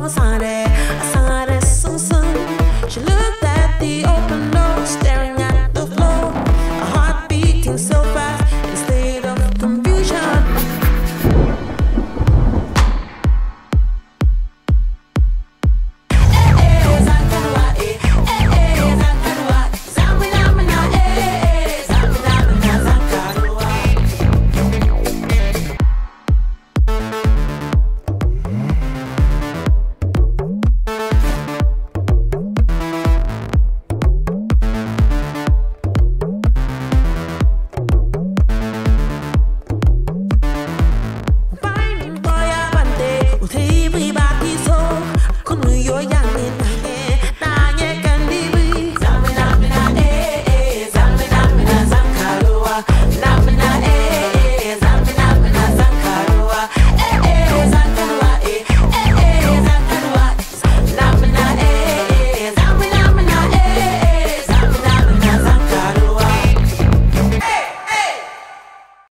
so sorry